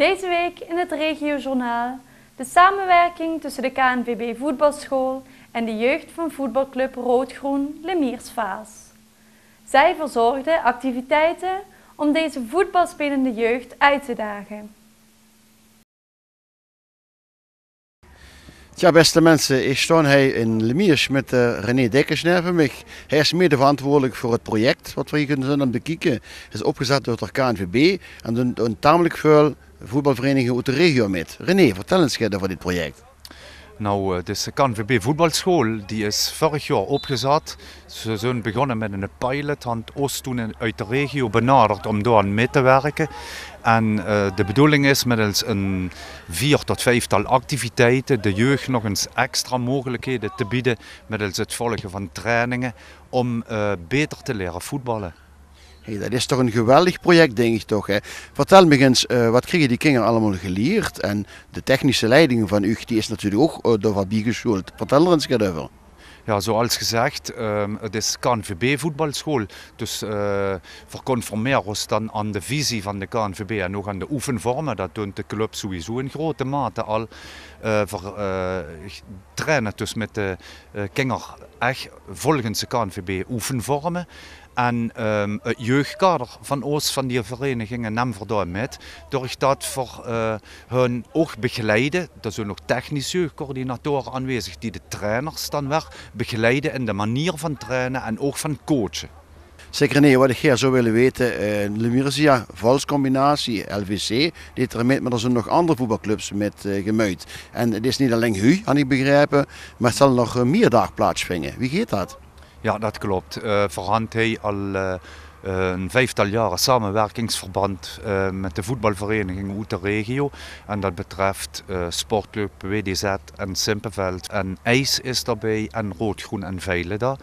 Deze week in het regiojournaal de samenwerking tussen de KNVB voetbalschool en de jeugd van voetbalclub Roodgroen Lemiersvaas. Zij verzorgden activiteiten om deze voetbalspelende jeugd uit te dagen. Ja, beste mensen, ik sta hier in Lemiers met uh, René Dekkers neven mij. Hij is mede verantwoordelijk voor het project wat we hier kunnen bekijken. Het is opgezet door de KNVB en doen, doen tamelijk veel voetbalverenigingen uit de regio met. René, vertel eens over dit project. Nou, eh, de KNVB voetbalschool die is vorig jaar opgezet. Ze zijn begonnen met een pilot, aan Oost toen uit de regio benaderd om daar mee te werken. En uh, de bedoeling is middels een vier tot vijftal activiteiten de jeugd nog eens extra mogelijkheden te bieden middels het volgen van trainingen om uh, beter te leren voetballen. Hey, dat is toch een geweldig project, denk ik toch. Hè? Vertel me eens, uh, wat kregen die kinderen allemaal geleerd? En de technische leiding van u, die is natuurlijk ook uh, door wat bijgeschoold. Vertel er eens wat over. Ja, zoals gezegd, um, het is KNVB voetbalschool. Dus uh, verconformeren ons dan aan de visie van de KNVB en ook aan de oefenvormen. Dat doet de club sowieso in grote mate al. Uh, voor, trainen dus met de uh, echt volgens de KNVB oefenvormen. En um, het jeugdkader van ons van die verenigingen daar met. Door dat voor uh, hun ook begeleiden. Er zijn ook technische jeugdcoördinatoren aanwezig die de trainers dan weer begeleiden in de manier van trainen en ook van coachen. Zeker nee, wat ik hier zou willen weten, uh, Lemirsia, valscombinatie, LVC, dit er met, maar er zijn nog andere voetbalclubs met uh, gemuid. En het is niet alleen u, had ik begrijpen, maar het zal nog meer dag plaatsvinden. Wie gaat dat? Ja, dat klopt. Uh, voorhand hij al uh, een vijftal jaren samenwerkingsverband met de voetbalvereniging uit de regio. En dat betreft sportclub WDZ en Simpeveld. En IJs is daarbij en Roodgroen en Veilen daar.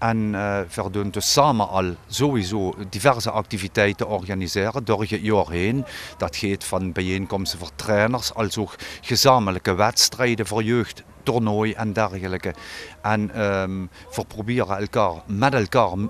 En uh, we doen dus samen al sowieso diverse activiteiten organiseren door het jaar heen. Dat gaat van bijeenkomsten voor trainers als ook gezamenlijke wedstrijden voor jeugd toernooi en dergelijke. En um, we proberen elkaar, met elkaar uh,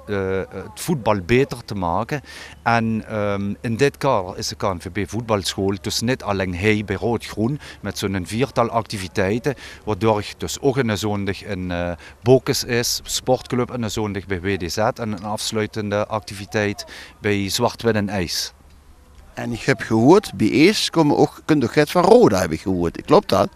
het voetbal beter te maken. En um, in dit kader is de KNVB voetbalschool dus niet alleen hij bij Rood-Groen met zo'n viertal activiteiten, waardoor dus ook een zondag in uh, is, sportclub en een zondag bij WDZ en een afsluitende activiteit bij Zwart-Wit en IJs. En ik heb gehoord, bij EES komen ook kundigheid van Roda, heb ik gehoord. Klopt dat?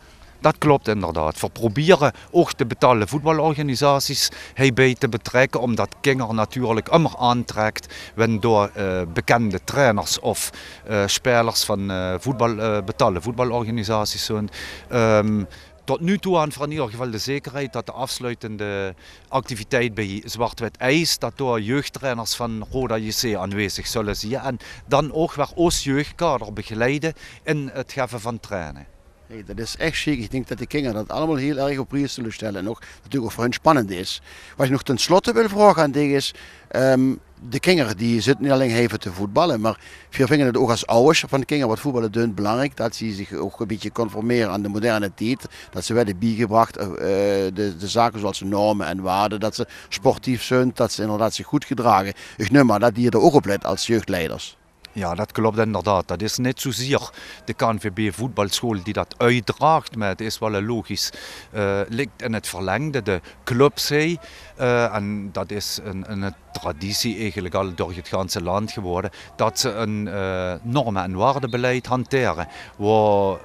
Dat klopt inderdaad. We proberen ook de betaalde voetbalorganisaties hierbij te betrekken, omdat Kinger natuurlijk immer aantrekt wanneer door uh, bekende trainers of uh, spelers van uh, voetbal, betaalde voetbalorganisaties zijn. Um, tot nu toe aan in ieder geval de zekerheid dat de afsluitende activiteit bij Zwart-Wit IJs, dat door jeugdtrainers van Roda JC aanwezig zullen zijn. En dan ook weer ons jeugdkader begeleiden in het geven van trainen. Hey, dat is echt chic. Ik denk dat de kinderen dat allemaal heel erg op prijs zullen stellen. En ook natuurlijk ook voor hun spannend is. Wat ik nog ten slotte wil vragen aan is. Um, de kinderen die zitten niet alleen even te voetballen, maar we vinden het ook als ouders van de kinderen wat voetballen doen belangrijk. Dat ze zich ook een beetje conformeren aan de moderne tijd. Dat ze werden bijgebracht, uh, de, de zaken zoals normen en waarden. Dat ze sportief zijn, dat ze inderdaad zich goed gedragen. Ik neem maar dat die er ook op let als jeugdleiders. Ja, dat klopt inderdaad. Dat is niet zozeer de KNVB voetbalschool die dat uitdraagt, maar het is wel logisch. Uh, ligt in het verlengde de clubzij. Uh, en dat is een, een, traditie eigenlijk al door het ganse land geworden. Dat ze een uh, normen- en waardebeleid hanteren. Waar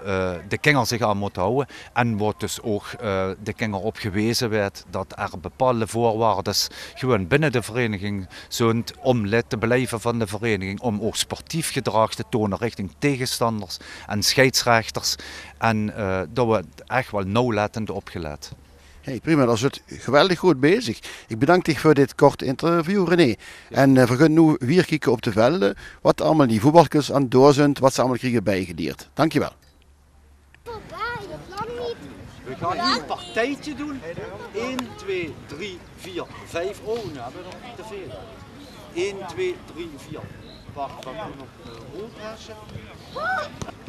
de kinderen zich aan moeten houden. En waar dus ook de kinderen op gewezen werd dat er bepaalde voorwaarden gewoon binnen de vereniging zijn om lid te blijven van de vereniging. Om ook sportief gedrag te tonen richting tegenstanders en scheidsrechters. En dat we echt wel nauwlettend opgelet. Hey, prima, dat is het geweldig goed bezig. Ik bedank je voor dit korte interview, René. En uh, we gaan nu weer kijken op de velden wat allemaal die voetbalkers aan het door zijn, wat ze allemaal krijgen bijgeleerd. Dankjewel. We gaan hier een partijtje doen. 1, 2, 3, 4, 5. Oh, nu hebben we nog te veel. 1, 2, 3, 4. Wacht, we doen nog rood genoeg,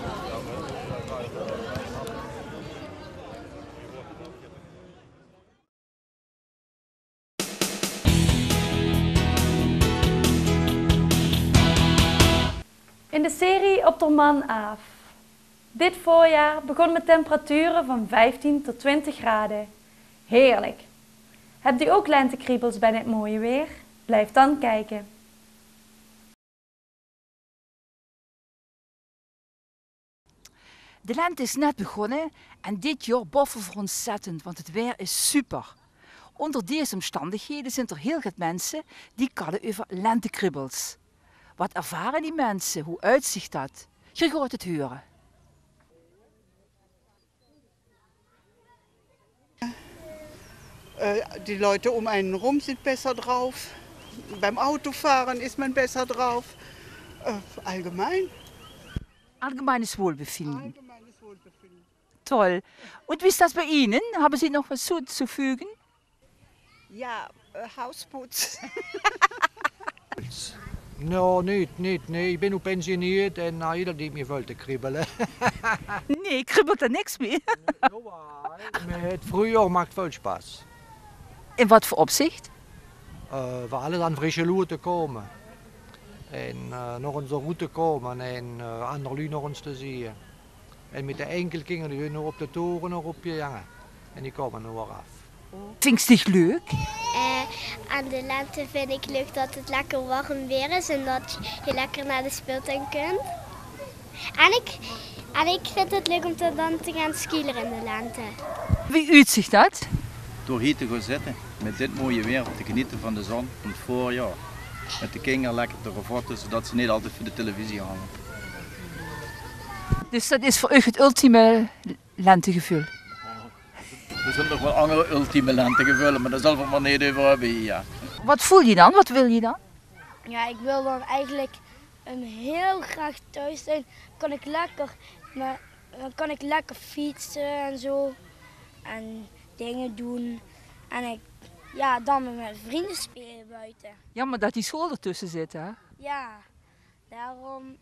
Op de man af. Dit voorjaar begon met temperaturen van 15 tot 20 graden. Heerlijk. Hebt u ook lentekriebels bij dit mooie weer? Blijf dan kijken. De lente is net begonnen en dit jaar boffen we ontzettend, want het weer is super. Onder deze omstandigheden zijn er heel veel mensen die kallen over lentekribbels. Wat ervaren die mensen? Hoe uitzicht dat? Je gaat het horen. Äh, die Leute um einen rum sind besser drauf. Beim Autofahren ist man besser drauf. Äh, allgemein. Allgemeines Wohlbefinden. Allgemeines Wohlbefinden. Toll. Und wie ist das bei Ihnen? Haben Sie noch was zuzufügen? Ja, äh, Hausputz. Nou, niet, niet. Nee, ik ben ook pensioneerd en nou, ieder die me vult te kribbelen. Nee, kribbelt er niks meer. Met het vroeger maakt veel spaß. In wat voor opzicht? Uh, we alle aan frisse lucht te komen. En uh, nog eens zo goed te komen en uh, andere lui nog eens te zien. En met de enkelkingen die nog op de toren nog op je jangen. En die komen er weer af. Vind je het leuk? Eh, aan de lente vind ik leuk dat het lekker warm weer is en dat je lekker naar de speeltuin kunt. En ik, en ik vind het leuk om te, dan te gaan skiën in de lente. Wie uitzicht dat? door hier te gaan zitten met dit mooie weer te genieten van de zon van het voorjaar. Met de kinderen lekker te revotten zodat ze niet altijd voor de televisie hangen. Dus dat is voor u het ultieme lentegevoel. Er zijn nog wel andere ultieme lentegevullen, maar daar zal we het maar niet over hebben hier. Ja. Wat voel je dan? Wat wil je dan? Ja, ik wil dan eigenlijk een heel graag thuis zijn. Kan ik lekker, maar dan kan ik lekker fietsen en zo. En dingen doen. En ik, ja, dan met mijn vrienden spelen buiten. Jammer dat die school ertussen zit, hè? Ja, daarom.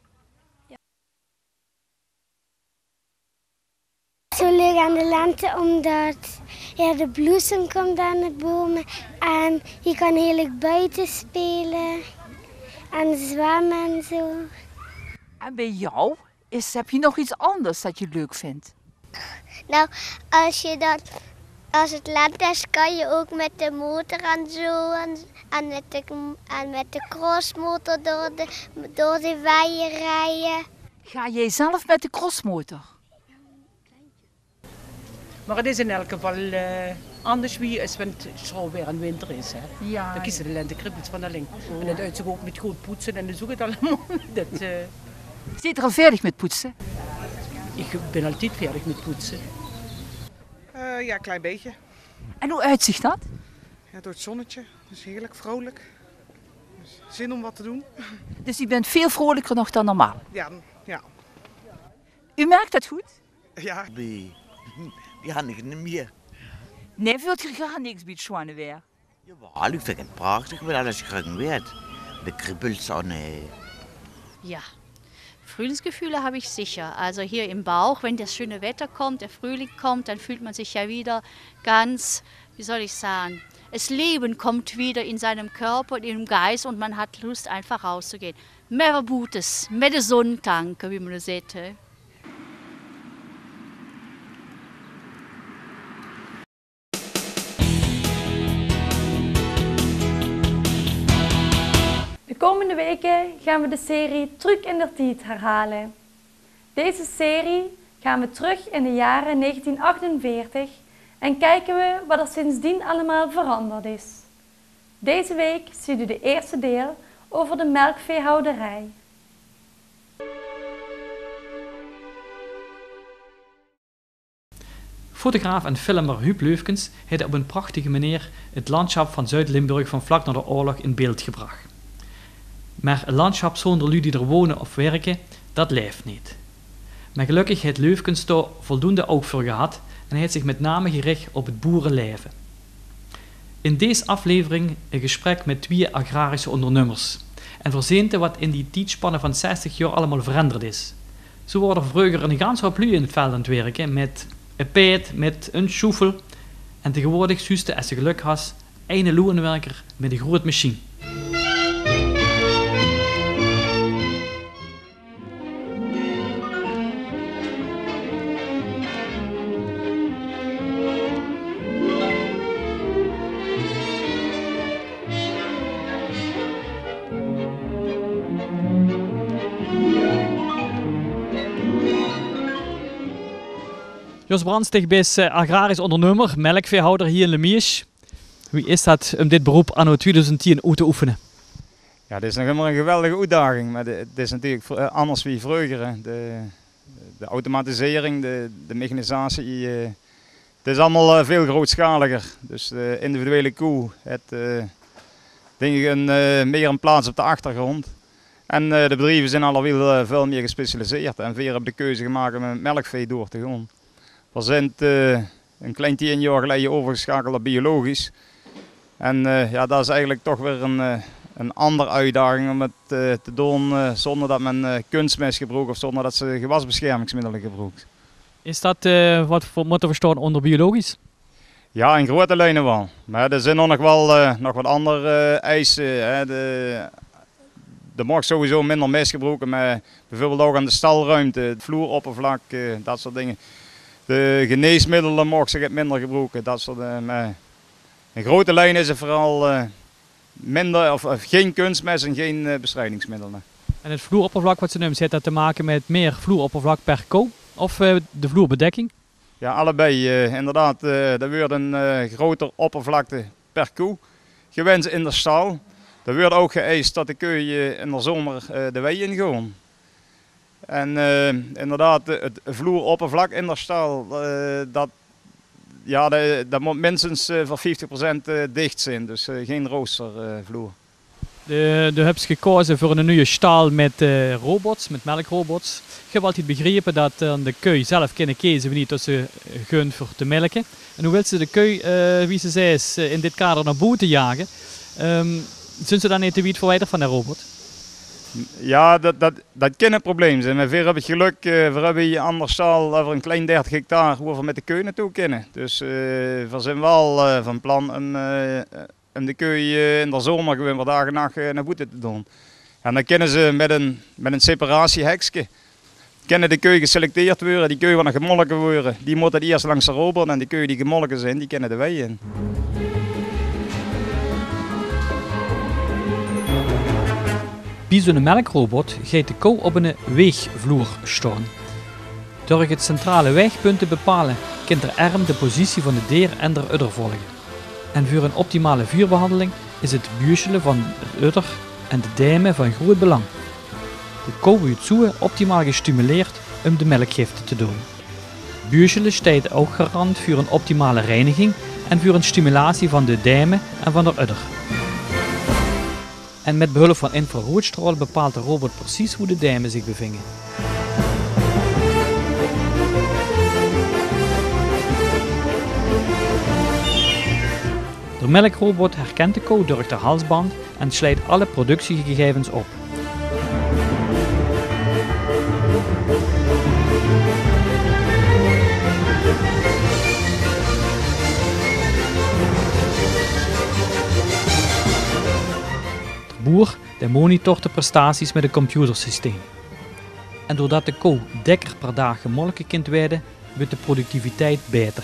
Zo leuk aan de lente omdat ja, de bloesem komt aan de bomen en je kan heerlijk buiten spelen en zwemmen en zo. En bij jou is, heb je nog iets anders dat je leuk vindt? Nou, als je dan, als het lente is, kan je ook met de motor en zo en, en, met, de, en met de crossmotor door de, door de weien rijden. Ga jij zelf met de crossmotor? Maar het is in elk geval eh, anders wie is, want het zo weer een winter is. Hè. Ja. Dan kiezen de lentekribbels van alleen. En het uitzicht ook met goed poetsen en dan zoek het allemaal. Dat, eh, Zit er al verdig met poetsen? ik ben altijd fertig met poetsen. Äh, ja, een klein beetje. En hoe uitzicht dat? Ja, door het zonnetje. Dat is heerlijk, vrolijk. Dus zin om wat te doen. Dus je bent veel vrolijker nog dan normaal. Ja, ja. U merkt dat goed? Ja, Nee, die had ik niet meer. Nee, wilt je graag niks bij het schwanen weer? Jawel, ik vind het prachtig, maar alles gegaan werd. De kribbels an, ey. Ja, Frühlingsgefühle habe ich sicher. Also hier im Bauch, wenn das schöne Wetter kommt, der Frühling kommt, dann fühlt man sich ja wieder ganz, wie soll ich sagen, das Leben kommt wieder in seinem Körper und im Geist und man hat Lust, einfach rauszugehen. Mehr Gutes, mehr Sonnentanke, wie man das sagt. Komende weken gaan we de serie Truc in der Tijd herhalen. Deze serie gaan we terug in de jaren 1948 en kijken we wat er sindsdien allemaal veranderd is. Deze week ziet u de eerste deel over de melkveehouderij. Fotograaf en filmer Huub Leufkens heeft op een prachtige manier het landschap van Zuid-Limburg van vlak na de oorlog in beeld gebracht. Maar een landschap zonder lui die er wonen of werken, dat leeft niet. Maar gelukkig heeft Leufkens daar voldoende oog voor gehad en hij heeft zich met name gericht op het boerenleven. In deze aflevering een gesprek met twee agrarische ondernemers en verzeenten wat in die tijdspanne van 60 jaar allemaal veranderd is. Zo worden vroeger een ganse hoop in het veld aan het werken met een peet, met een schoefel en tegenwoordig zuiste als je geluk has, een loonwerker met een groot machine. Jos Brandstich is eh, agrarisch ondernemer, melkveehouder hier in Lemiers. Wie is dat om dit beroep anno 2010 uit te oefenen? Ja, dit is nog helemaal een geweldige uitdaging. Maar het is natuurlijk eh, anders wie vroeger. De, de automatisering, de, de mechanisatie. eh, het is allemaal veel grootschaliger. Dus de individuele koe eh, denk een, meer een plaats op de achtergrond. En de bedrijven zijn eh, veel meer gespecialiseerd. En veel hebben de keuze gemaakt om met melkvee door te gaan. We zijn eh, een klein tien jaar geleden overgeschakeld op biologisch. En eh, ja, dat is eigenlijk toch weer een, eh, een andere uitdaging om het te doen zonder dat men kunstmest gebruikt of zonder dat ze gewasbeschermingsmiddelen gebruikt. Is dat wat voor moeten verstaan onder biologisch? Ja, in grote lijnen wel. Maar er zijn nog wel nog wat andere eisen. Hè. De, er mag sowieso minder mest gebruiken, maar bijvoorbeeld ook aan de stalruimte, het vloeroppervlak, dat soort dingen. De geneesmiddelen mag zich het minder gebruiken, dat soort dingen. Maar in grote lijnen is het vooral eh, minder, of, of geen kunstmest en geen eh, bestrijdingsmiddelen. En het vloeroppervlak wat ze noemen, heeft dat te maken met meer vloeroppervlak per ko of eh, de vloerbedekking? Ja, allebei. eh, inderdaad, eh er wordt een eh, groter oppervlakte per koe gewenst in de stal. Er wordt ook geëist dat de koeien in de zomer eh, de wei ingaan. En eh, inderdaad, het vloeroppervlak in de stal, eh, dat, ja, dat, moet minstens eh, voor 50% eh, dicht zijn. Dus geen roostervloer. De, de hebt gekozen voor een nieuwe stal met eh, robots, met melkrobots. Ik heb altijd begrepen dat de koe zelf kunnen kiezen wanneer ze eh, gun voor te melken. En hoe wil ze de eh, wie ze zei, in dit kader naar boven jagen? Um, zijn ze dan niet te wiet verwijderd van de robot? Ja, dat, dat, dat kan een probleem zijn. We hebben het geluk, eh, we hebben anders stal over een klein 30 hectare waar we met de keu naartoe kunnen. Dus eh, we zijn wel eh, van plan om, om de keu in de zomer gewoon wat dagen en nacht naar buiten te doen. En dan kunnen ze met een, met een separatiehekje, kunnen de keu geselecteerd worden, die keu wat gemolken worden, die moeten eerst langs de robot en de keu die gemolken zijn, die kennen de wei in. Bij zo'n melkrobot gaat de koe op een weegvloer. Door het centrale weegpunt te bepalen, kan de arm de positie van de deer en de udder volgen. En voor een optimale vuurbehandeling is het buurschelen van de udder en de dijmen van groot belang. De koe wordt zo optimaal gestimuleerd om de melkgiften te doen. Buurschelen staat ook garant voor een optimale reiniging en voor een stimulatie van de dijmen en van de udder. En met behulp van infraroodstraal bepaalt de robot precies hoe de dijmen zich bevinden. De melkrobot herkent de koe door de halsband en sluit alle productiegegevens op. De monitort de prestaties met een computersysteem. En doordat de koe dikker per dag gemolken kunt worden, wordt de productiviteit beter.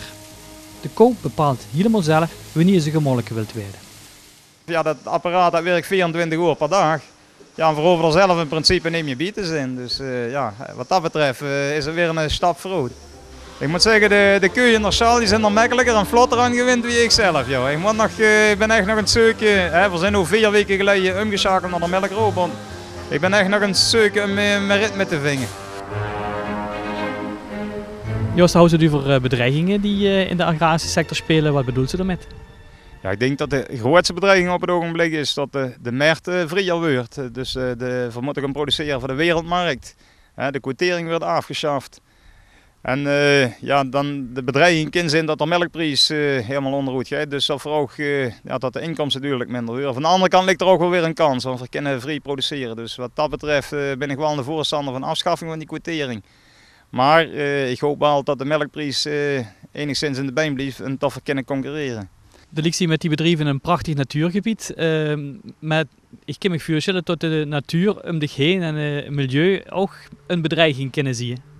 De koe bepaalt helemaal zelf wanneer ze gemolken wilt worden. Ja, dat apparaat dat werkt 24 uur per dag. Ja, en voor over zelf in principe neem je bieten in. Dus eh, ja, wat dat betreft eh, is er weer een stap vooruit. Ik moet zeggen, de, de koeien in de schaal die zijn er makkelijker en vlotter aan gewend wie ik zelf. Joh. Ik, moet nog, uh, ik ben echt nog een. Hè, we zijn nu vier weken geleden omgeschakeld naar de melkrobot. Ik ben echt nog een zoeken om mijn ritme te vingen. Joost, houden ze over bedreigingen die in de agrarische sector spelen? Wat bedoelt ze daarmee? Ja, ik denk dat de grootste bedreiging op het ogenblik is dat de, de markt vrijer wordt. Dus de, we moeten gaan produceren voor de wereldmarkt. De quotering wordt afgeschaft. En ja, dan de bedreiging kan zijn dat de melkprijs helemaal onderhoed gaat. Dus dat ook ja, dat de inkomsten duidelijk minder worden. Van de andere kant ligt er ook wel weer een kans, want we kunnen vrij produceren. Dus wat dat betreft ben ik wel de voorstander van afschaffing van die quotering. Maar ik hoop wel dat de melkprijs enigszins in de been blijft en dat we kunnen concurreren. De ligt met die bedrijven een prachtig natuurgebied. Uh, met, ik kan me voorstellen dat de natuur om zich heen en het milieu ook een bedreiging kunnen zien.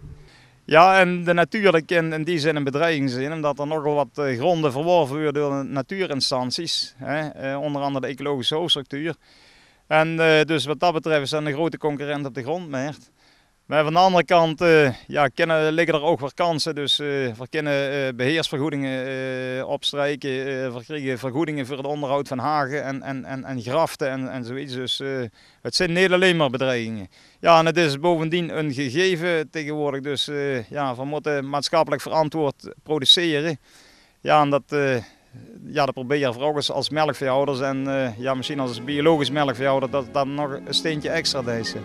Ja, en de natuur kan in die zin een bedreiging zijn, omdat er nogal wat eh, gronden verworven worden door natuurinstanties. Hè, uh, onder andere de ecologische hoofdstructuur. En uh, dus wat dat betreft zijn de grote concurrent op de grondmarkt. Maar van de andere kant uh, ja, kennen, liggen er ook weer kansen. Dus uh, we kunnen uh, beheersvergoedingen opstrijken. we krijgen vergoedingen voor het onderhoud van hagen en, en, en, en graften en, en zoiets. Dus het zijn niet alleen maar bedreigingen. Ja, en het is bovendien een gegeven tegenwoordig. Dus ja, we moeten maatschappelijk verantwoord produceren. Ja, en dat, ja, dat proberen we ook als melkveehouders en ja, misschien als biologisch melkveehouder dat dat nog een steentje extra deze.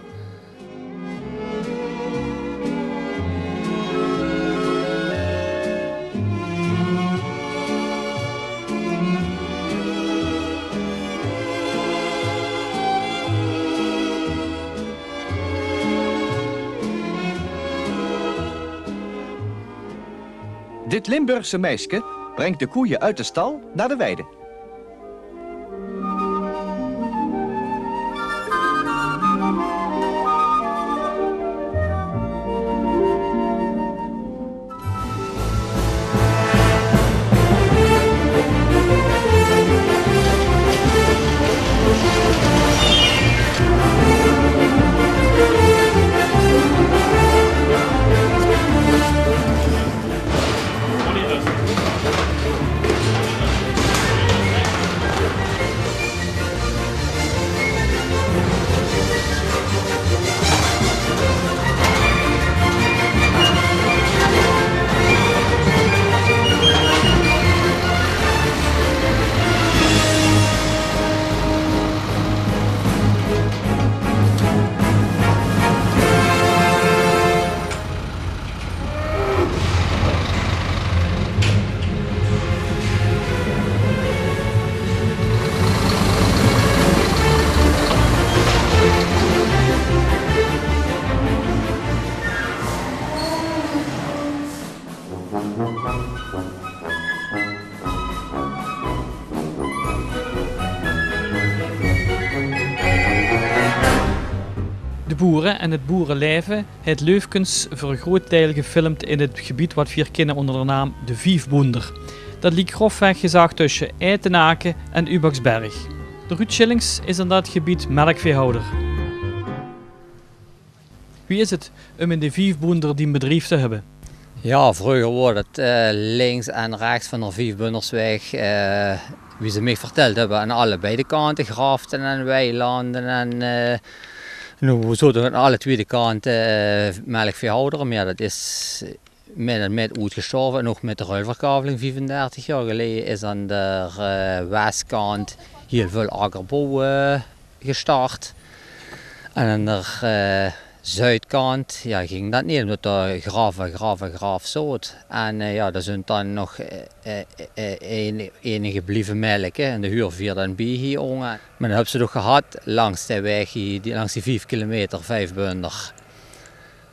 Dit Limburgse meisje brengt de koeien uit de stal naar de weide. Boeren en het boerenleven het Leufkens voor een groot deel gefilmd in het gebied wat vier kennen onder de naam de Viefboender. Dat liep grofweg gezegd tussen Eitenaken en Ubaksberg. De Ruud Schillings is in dat gebied melkveehouder. Wie is het om in de Viefboender die bedrijf te hebben? Ja, vroeger wordt het uh, links en rechts van de Viefboendersweg, uh, wie ze mij verteld hebben, aan allebei de kanten, graften en weilanden en... Uh, we zitten aan alle twee kanten uh, maar dat is met met uitgestorven. En met de ruilverkaveling 35 jaar geleden is aan de uh, westkant heel veel akkerbouw gestart. En aan zuidkant ja, ging dat niet, omdat er graven, graven, graaf zoot. En uh, ja, er zijn dan nog uh, uh, enige blijven melken en de huur vier dan bij hier. Maar dan hebben ze toch gehad langs de weg, die, langs die 5 kilometer, vijf bunder.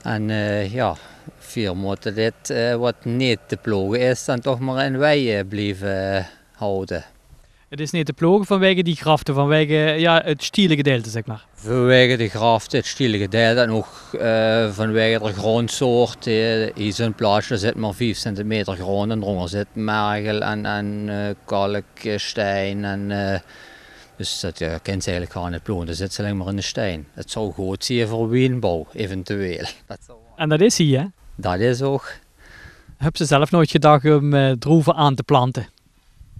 En ja, vier moeten dit wat niet te ploegen is, dan toch maar in wij blijven houden. Het is niet te plogen vanwege die graften, vanwege ja, het stiele gedeelte, zeg maar. Vanwege de graften, het stiele gedeelte en ook uh, vanwege de grondsoort. Uh, hier zo'n plaatsje zit maar 5 centimeter grond en eronder zit mergel en, en uh, kalksteen. En, uh, dus dat ja, kent ze eigenlijk gaan niet ploegen, dat zit ze alleen maar in de steen. Het zou goed zijn voor wienbouw, eventueel. Dat zou... En dat is hier, hè? Dat is ook. Heb ze zelf nooit gedacht om uh, droeven aan te planten?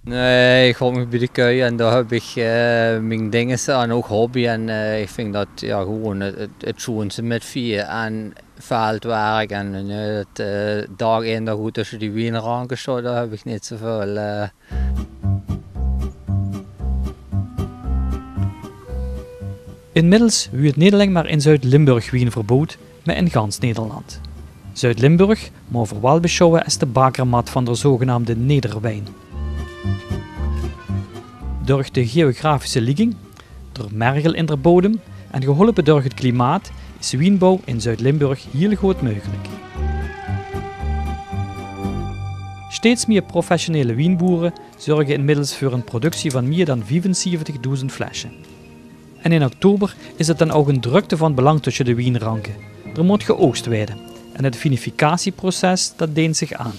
Nee, ik kom bij de keuken en daar heb ik uh, mijn dingen en ook hobby. En uh, ik vind dat ja, gewoon het, het, met vier en veldwerk. En uh, het, dag in dag goed tussen die wienerranken zo, daar heb ik niet zoveel. Inmiddels wie het alleen maar in Zuid-Limburg wien verbood, maar in gans Nederland. Zuid-Limburg mogen wel beschouwen als de bakermat van de zogenaamde Nederwijn. Door de geografische ligging, door mergel in de bodem en geholpen door het klimaat is wienbouw in Zuid-Limburg heel goed mogelijk. Steeds meer professionele wienboeren zorgen inmiddels voor een productie van meer dan 75.000 flessen. En in oktober is het dan ook een drukte van belang tussen de wienranken. Er moet geoogst worden en het vinificatieproces dat deent zich aan.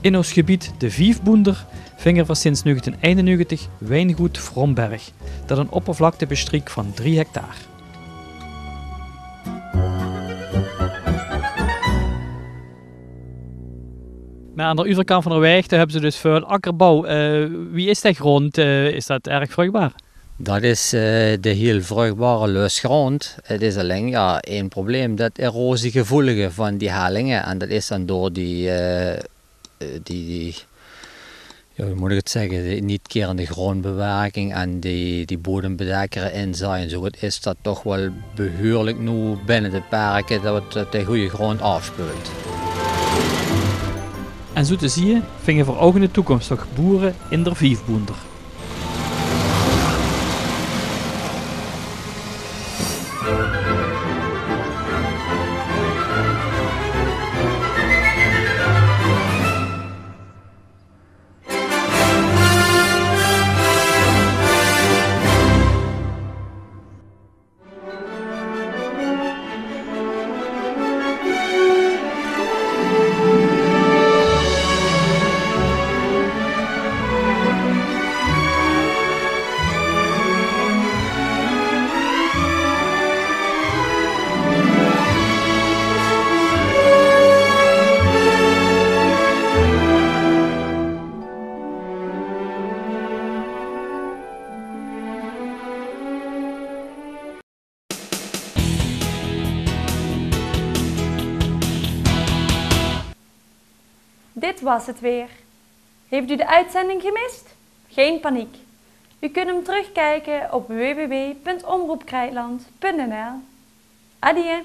In ons gebied de Viefboender vingen we sinds 1991 wijngoed Vromberg, dat een oppervlakte bestriek van 3 hectare. Maar aan de overkant van de weg hebben ze dus veel akkerbouw. Uh, wie is dat grond? Uh, is dat erg vruchtbaar? Dat is uh, de heel vruchtbare lusgrond. Het is alleen ja, één probleem, dat erosiegevoelige van die hellingen. En dat is dan door die, die, die ja, moet ik het zeggen, de niet kerende grondbewerking en die, die bodembedekkeren zijn. Zo het is dat toch wel behoorlijk nu binnen de perken dat het de goede grond afspeelt. En zo te zien vingen voor ogen de toekomst toch boeren in der Viefboender. Dit was het weer. Heeft u de uitzending gemist? Geen paniek. U kunt hem terugkijken op www.omroepkrijtland.nl. Adieu.